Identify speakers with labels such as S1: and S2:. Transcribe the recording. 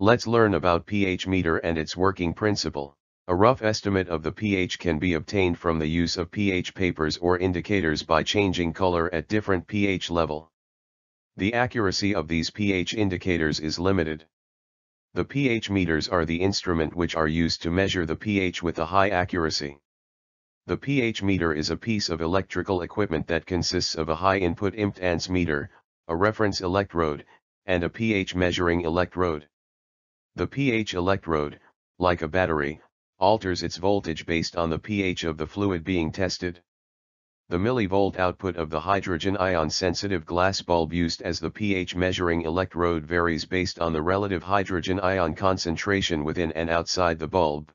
S1: Let's learn about pH meter and its working principle. A rough estimate of the pH can be obtained from the use of pH papers or indicators by changing color at different pH level. The accuracy of these pH indicators is limited. The pH meters are the instrument which are used to measure the pH with a high accuracy. The pH meter is a piece of electrical equipment that consists of a high input impedance meter, a reference electrode, and a pH measuring electrode. The pH electrode, like a battery, alters its voltage based on the pH of the fluid being tested. The millivolt output of the hydrogen ion sensitive glass bulb used as the pH measuring electrode varies based on the relative hydrogen ion concentration within and outside the bulb.